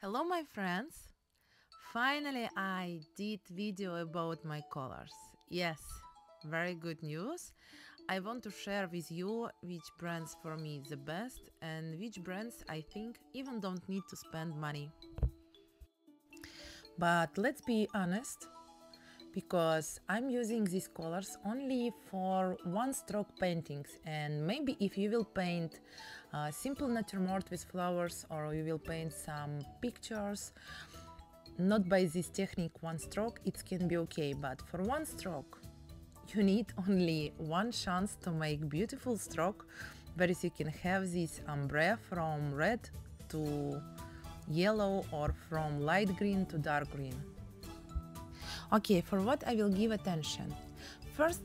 Hello my friends! Finally I did video about my colors. Yes, very good news. I want to share with you which brands for me the best and which brands I think even don't need to spend money. But let's be honest, because I'm using these colors only for one stroke paintings. And maybe if you will paint a simple naturemort with flowers or you will paint some pictures not by this technique one stroke it can be okay. But for one stroke you need only one chance to make beautiful stroke. Where you can have this ombre from red to yellow or from light green to dark green Okay, for what I will give attention? First,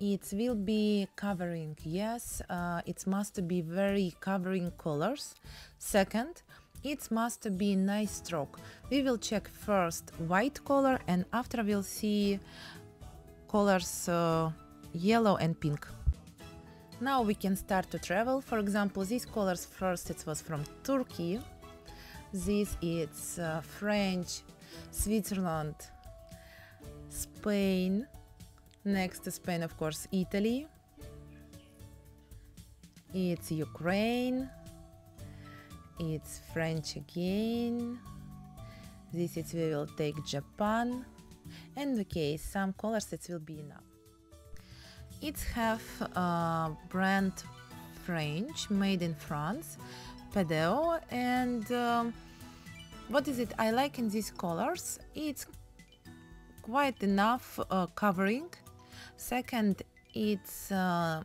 it will be covering. Yes, uh, it must be very covering colors. Second, it must be nice stroke. We will check first white color and after we'll see colors uh, yellow and pink. Now we can start to travel. For example, these colors first it was from Turkey. This is uh, French, Switzerland, Spain. Next to Spain, of course, Italy. It's Ukraine. It's French again. This it we will take Japan. And okay, some colors it will be enough. It have a brand French, made in France, Pedeo, and um, what is it I like in these colors? It's quite enough uh, covering. Second, it's uh,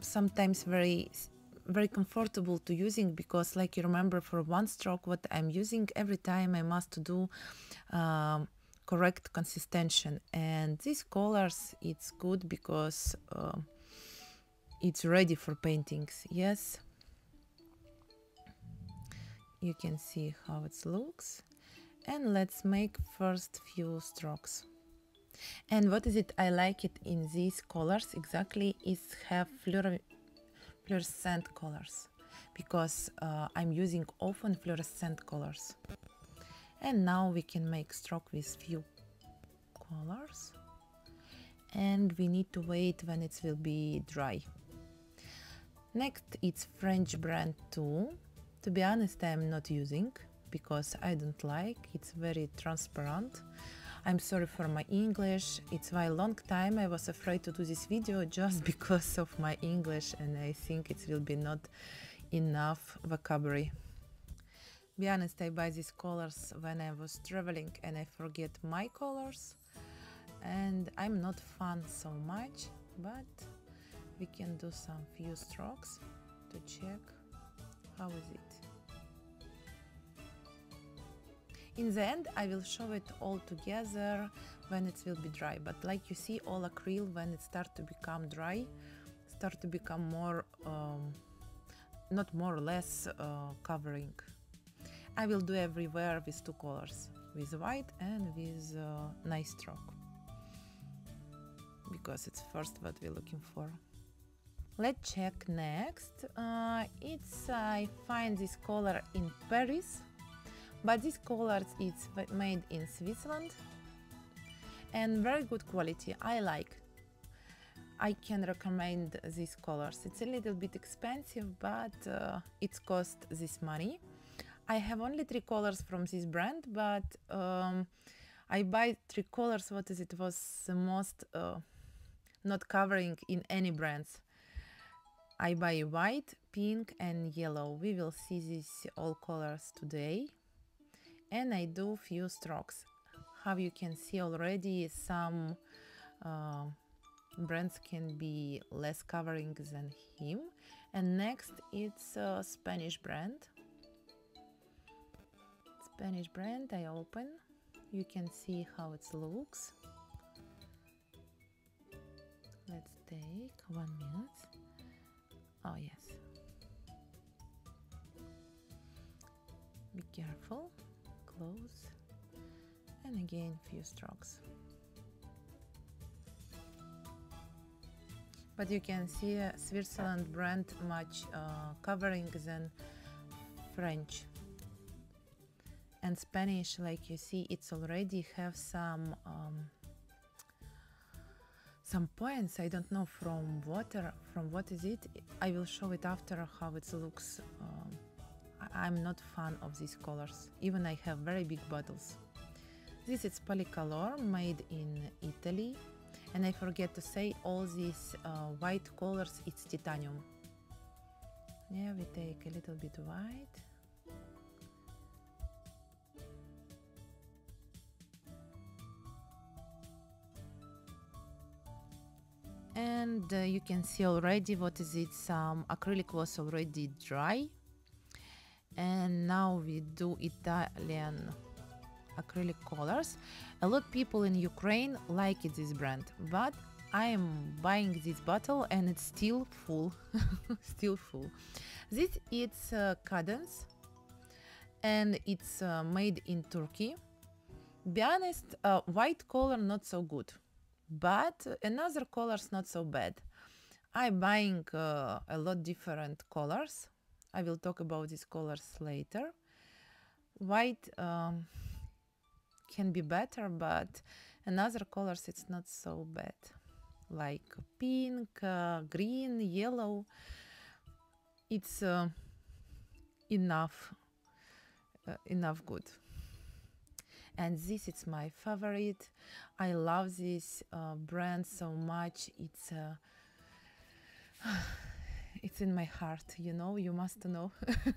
sometimes very very comfortable to using because like you remember for one stroke what I'm using every time I must do um, correct consistency and these colors it's good because uh, it's ready for paintings. Yes. You can see how it looks. And let's make first few strokes and what is it? I like it in these colors exactly is have fluorescent colors because uh, I'm using often fluorescent colors. And now we can make stroke with few colors. And we need to wait when it will be dry. Next it's French brand too. To be honest I'm not using because I don't like. It's very transparent I'm sorry for my English. It's my long time I was afraid to do this video just because of my English and I think it will be not enough vocabulary. Be honest, I buy these colors when I was traveling and I forget my colors and I'm not fun so much, but we can do some few strokes to check how is it. In the end, I will show it all together when it will be dry. But like you see, all acrylic, when it start to become dry, start to become more, um, not more or less uh, covering. I will do everywhere with two colors, with white and with uh, nice stroke. Because it's first what we're looking for. Let's check next. Uh, it's I find this color in Paris but this color is made in Switzerland. And very good quality. I like. I can recommend these colors. It's a little bit expensive but uh, it cost this money. I have only three colors from this brand but um, I buy three colors. What is it was the most uh, not covering in any brands? I buy white, pink and yellow. We will see these all colors today and I do few strokes. How you can see already some uh, brands can be less covering than him. And next it's a Spanish brand. Spanish brand I open. You can see how it looks. Let's take one minute. Oh yes. Be careful close and again few strokes. But you can see uh, Switzerland brand much uh, covering than French. And Spanish like you see it's already have some um, some points. I don't know from water from what is it. I will show it after how it looks um, I'm not fan of these colors even I have very big bottles. This is polycolor made in Italy and I forget to say all these uh, white colors it's titanium. Yeah we take a little bit white. And uh, you can see already what is it some acrylic was already dry and now we do Italian acrylic colors. A lot of people in Ukraine like this brand but I am buying this bottle and it's still full still full. This is uh, cadence and it's uh, made in Turkey. Be honest uh, white color not so good but another colors not so bad. I'm buying uh, a lot different colors i will talk about these colors later. White um, can be better but another colors it's not so bad. Like pink uh, green yellow it's uh, enough uh, enough good. And this is my favorite. I love this uh, brand so much. It's uh, it's in my heart you know you must know.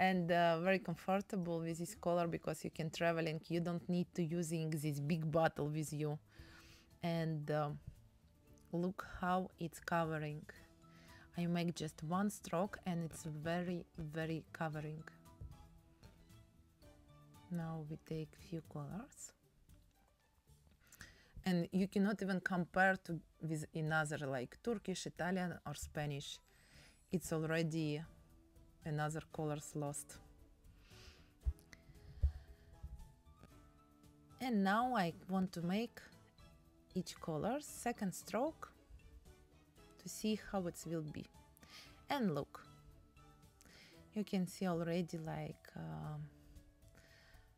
And uh, very comfortable with this color because you can travel and you don't need to using this big bottle with you. And uh, look how it's covering. I make just one stroke and it's very very covering. Now we take few colors and you cannot even compare to with another like Turkish, Italian or Spanish. It's already another colors lost. And now I want to make each color second stroke to see how it will be. And look. You can see already like um,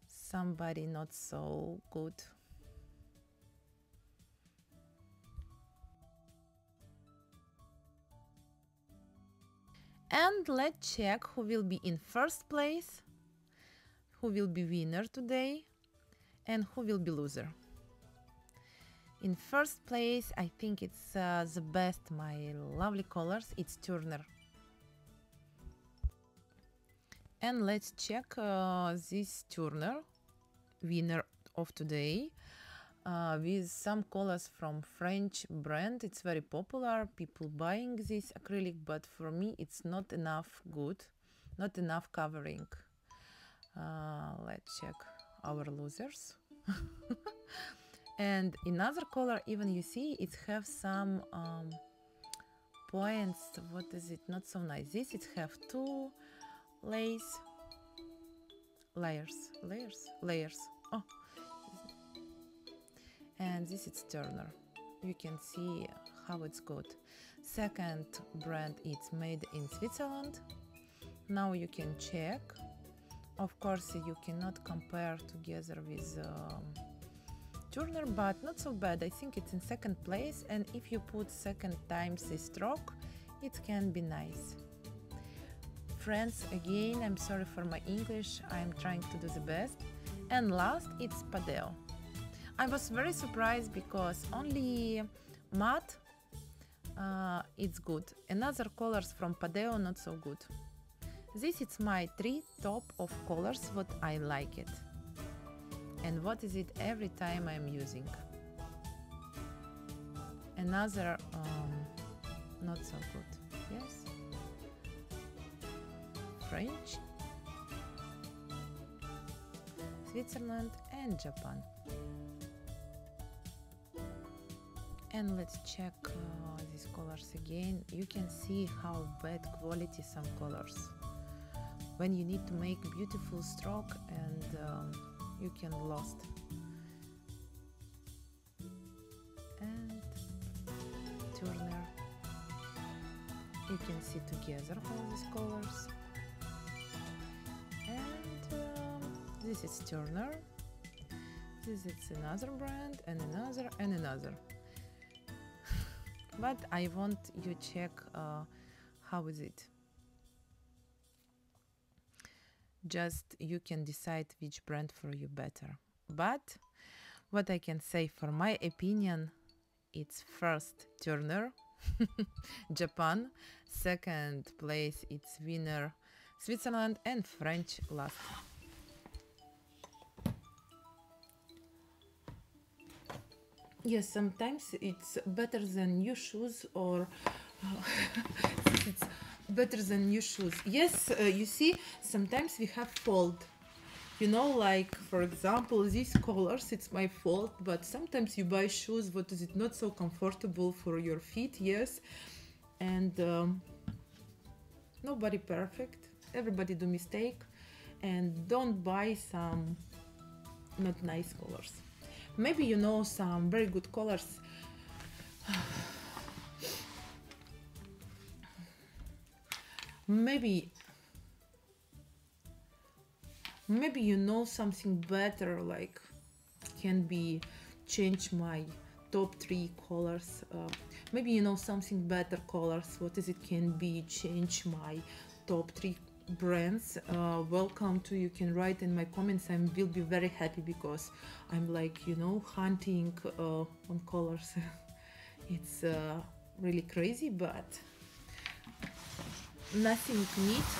somebody not so good and let's check who will be in first place who will be winner today and who will be loser. In first place i think it's uh, the best my lovely colors. It's turner. And let's check uh, this turner winner of today uh, with some colors from French brand. It's very popular, people buying this acrylic, but for me it's not enough good, not enough covering. Uh, let's check our losers. and another color, even you see, it have some um, points. What is it? Not so nice. This it have two layers, layers, layers. Oh, and this is Turner. You can see how it's good. Second brand it's made in Switzerland. Now you can check. Of course, you cannot compare together with um, Turner, but not so bad. I think it's in second place, and if you put second times the stroke, it can be nice. Friends, again, I'm sorry for my English. I'm trying to do the best. And last, it's Padeo. I was very surprised because only matte uh, it's good. Another colors from Padeo not so good. This is my three top of colors what I like it. And what is it every time I'm using. Another um, not so good. Yes. French, Switzerland and Japan. And let's check uh, these colors again. You can see how bad quality some colors. When you need to make beautiful stroke and um, you can lost. And Turner. You can see together all these colors. And uh, this is Turner. This is another brand and another and another. But I want you check uh, how is it. Just you can decide which brand for you better. But what I can say for my opinion, it's first Turner, Japan, second place it's winner Switzerland and French last. Yes, sometimes it's better than new shoes or it's better than new shoes. Yes, uh, you see, sometimes we have fault. You know, like for example, these colors, it's my fault, but sometimes you buy shoes, what is it not so comfortable for your feet, yes, and um, nobody perfect, everybody do mistake, and don't buy some not nice colors. Maybe you know some very good colors. maybe maybe you know something better like can be change my top three colors uh, maybe you know something better colors what is it can be change my top three brands uh, welcome to you can write in my comments. I will be very happy because i'm like you know hunting uh, on colors. It's uh, really crazy but nothing neat.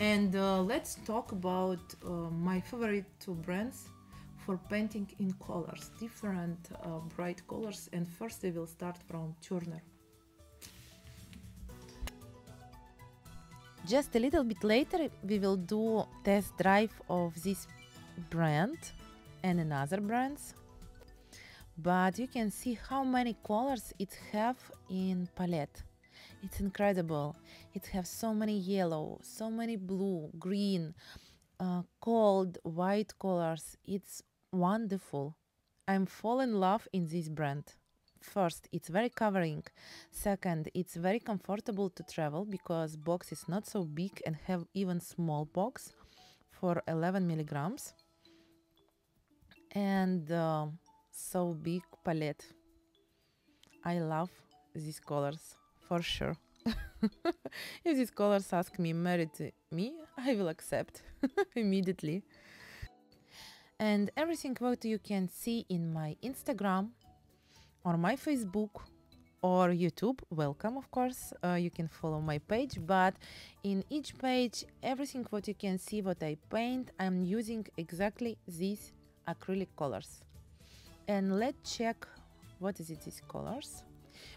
And uh, let's talk about uh, my favorite two brands for painting in colors different uh, bright colors. And first we will start from Turner just a little bit later we will do test drive of this brand and another brands. But you can see how many colors it have in palette. It's incredible. It has so many yellow so many blue green uh, cold white colors. It's wonderful. I'm fall in love in this brand first it's very covering second it's very comfortable to travel because box is not so big and have even small box for 11 milligrams and uh, so big palette i love these colors for sure. if these colors ask me marry me, I will accept immediately. And everything what you can see in my Instagram or my Facebook or YouTube, welcome of course, uh, you can follow my page, but in each page, everything what you can see what I paint, I'm using exactly these acrylic colors. And let's check what is it, these colors.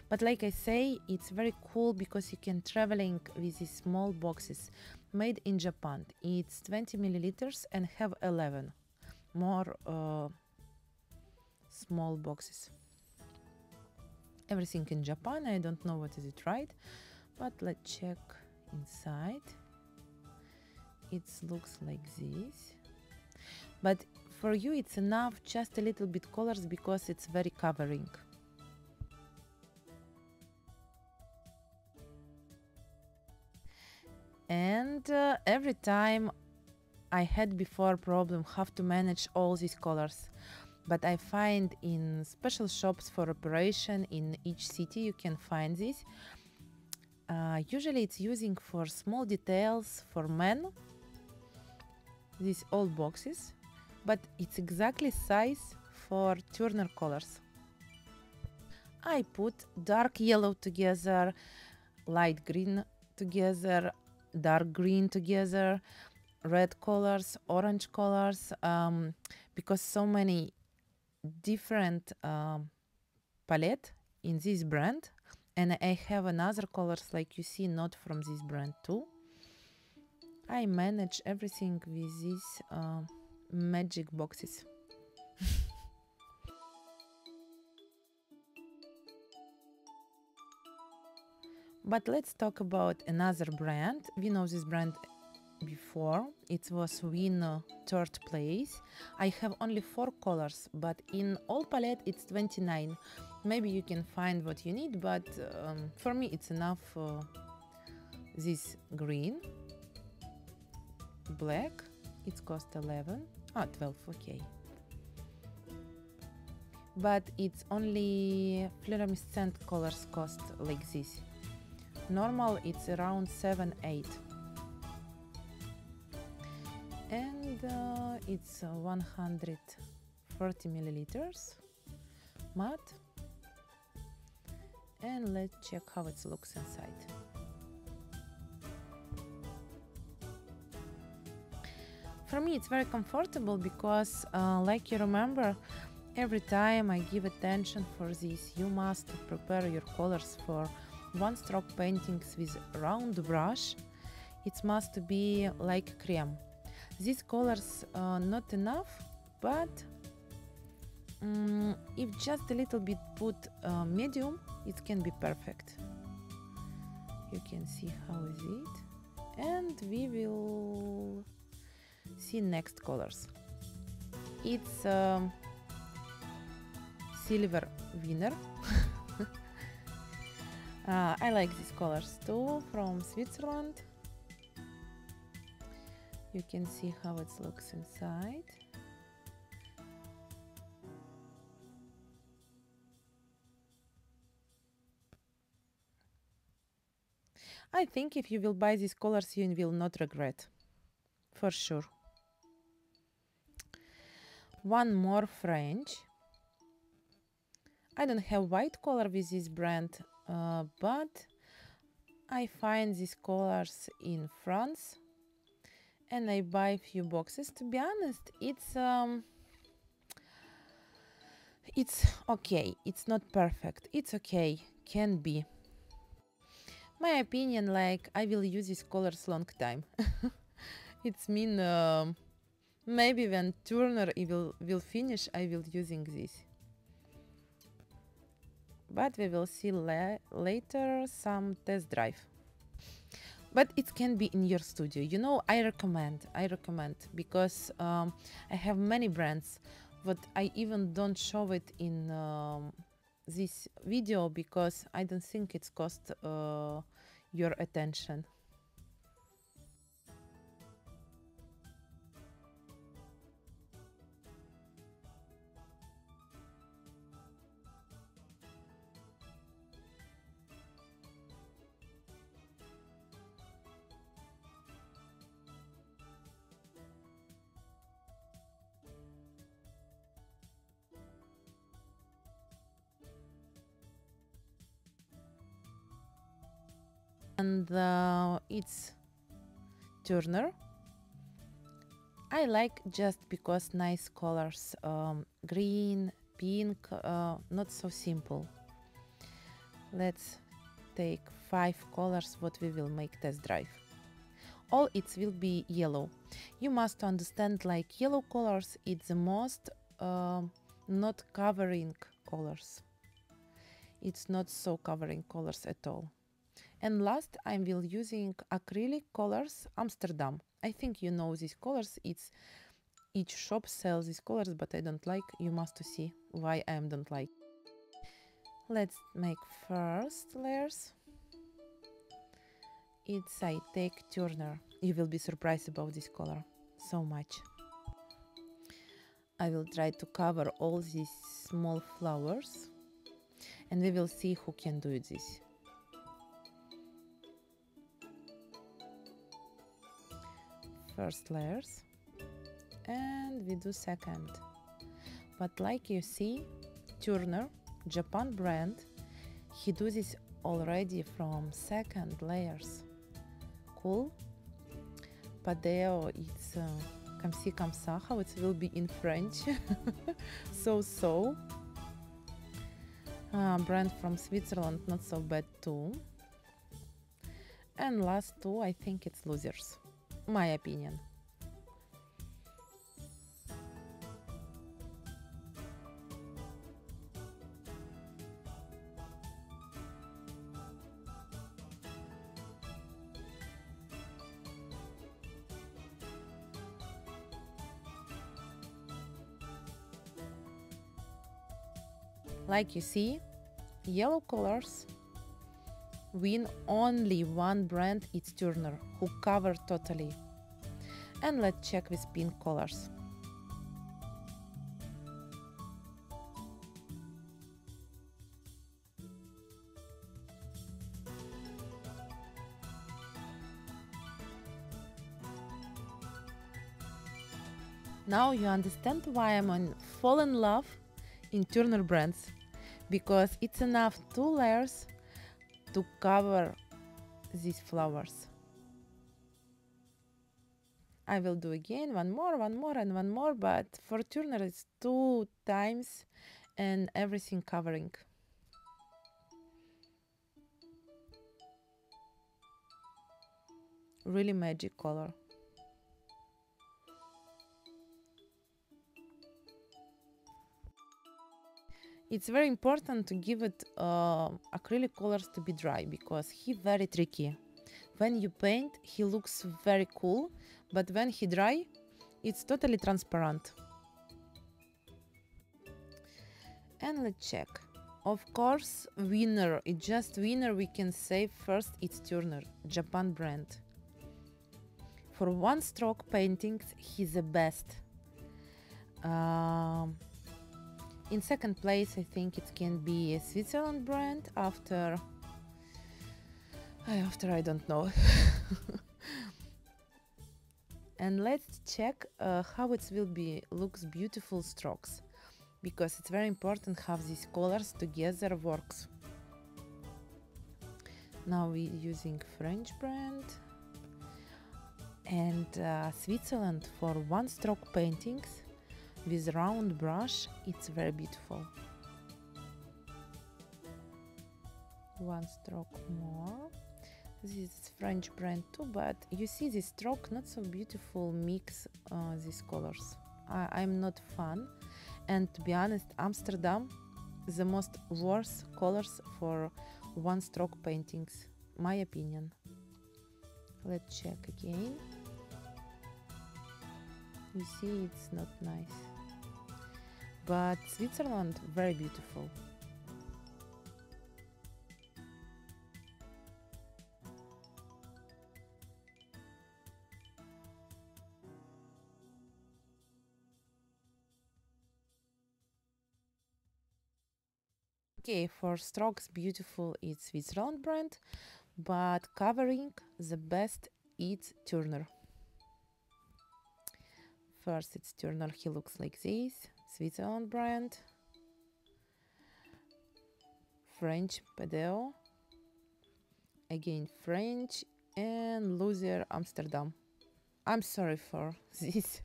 But like I say, it's very cool because you can traveling with these small boxes made in Japan. It's 20 milliliters and have 11 more uh, small boxes. Everything in Japan. I don't know what is it right, but let's check inside. It looks like this. But for you it's enough just a little bit colors because it's very covering. and uh, every time I had before problem how to manage all these colors but I find in special shops for operation in each city you can find this. Uh, usually it's using for small details for men these old boxes but it's exactly size for Turner colors. I put dark yellow together light green together dark green together, red colors, orange colors, um, because so many different um, palette in this brand and I have another colors like you see not from this brand too. I manage everything with these uh, magic boxes. But let's talk about another brand. We know this brand before. It was win third place. I have only four colors, but in all palette it's 29. Maybe you can find what you need, but um, for me it's enough uh, this green, black, it cost 11. Ah, 12, okay. But it's only fluorescent colors cost like this. Normal it's around 7, 8. And uh, it's 140 milliliters matte. And let's check how it looks inside. For me it's very comfortable because uh, like you remember every time I give attention for this you must prepare your colors for one stroke paintings with round brush it must be like cream these colors are not enough but um, if just a little bit put uh, medium it can be perfect. You can see how is it. And we will see next colors. It's um, silver winner. Uh, I like these colors too from Switzerland you can see how it looks inside. I think if you will buy these colors you will not regret for sure. One more French. I don't have white color with this brand, uh, but I find these colors in France and I buy a few boxes. To be honest, it's um, it's okay. It's not perfect. It's okay. Can be. My opinion, like I will use these colors long time. it's mean. Um, Maybe when Turner will, will finish, I will using this. But we will see la later some test drive. But it can be in your studio. You know, I recommend, I recommend because um, I have many brands, but I even don't show it in um, this video because I don't think it's cost uh, your attention. And uh, it's Turner. I like just because nice colors, um, green, pink, uh, not so simple. Let's take five colors what we will make test drive. All it will be yellow. You must understand like yellow colors, it's the most uh, not covering colors. It's not so covering colors at all. And last, I will using acrylic colors Amsterdam. I think you know these colors. It's each shop sells these colors, but I don't like. You must see why I don't like. Let's make first layers. It's I take Turner. You will be surprised about this color so much. I will try to cover all these small flowers and we will see who can do this. First layers and we do second. But like you see Turner Japan brand he do this already from second layers. Cool. Padeo it's uh, comme ci comme ça how it will be in French. So so. Uh, brand from Switzerland not so bad too. And last two I think it's losers my opinion. Like you see, yellow colors win only one brand, it's Turner, who covered totally. and let's check with pink colors. Now you understand why I'm on fall in love in Turner brands because it's enough two layers to cover these flowers. I will do again one more, one more and one more but for Turner it's two times and everything covering. Really magic color. It's very important to give it uh, acrylic colors to be dry because he very tricky. When you paint he looks very cool but when he dry it's totally transparent. And let's check. Of course winner it's just winner we can say first it's turner japan brand. For one stroke paintings he's the best. Um, in second place, I think it can be a Switzerland brand after. After I don't know. and let's check uh, how it will be looks beautiful strokes because it's very important how these colors together works. Now we're using French brand and uh, Switzerland for one stroke paintings with round brush it's very beautiful. One stroke more. This is french brand too but you see this stroke not so beautiful mix uh, these colors. I, i'm not fan. And to be honest amsterdam the most worst colors for one stroke paintings my opinion. Let's check again. You see it's not nice but Switzerland very beautiful. Okay, for strokes beautiful it's Switzerland brand, but covering the best it's Turner. First it's Turner, he looks like this. Switzerland brand, French Padel, again French, and Loosier Amsterdam. I'm sorry for this,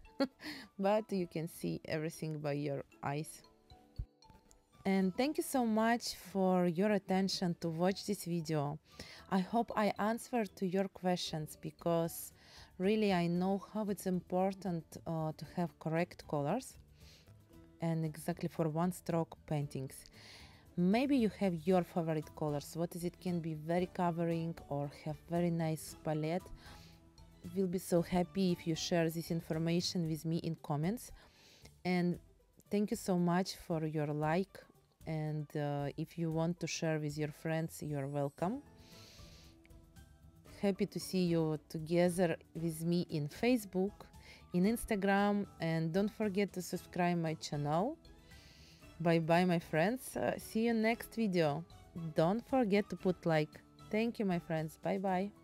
but you can see everything by your eyes. And thank you so much for your attention to watch this video. I hope I answered to your questions because really I know how it's important uh, to have correct colors and exactly for one stroke paintings. Maybe you have your favorite colors. What is it can be very covering or have very nice palette? We'll be so happy if you share this information with me in comments. And thank you so much for your like and uh, if you want to share with your friends you're welcome. Happy to see you together with me in facebook in Instagram and don't forget to subscribe my channel. Bye bye my friends. Uh, see you next video. Don't forget to put like. Thank you my friends. Bye bye.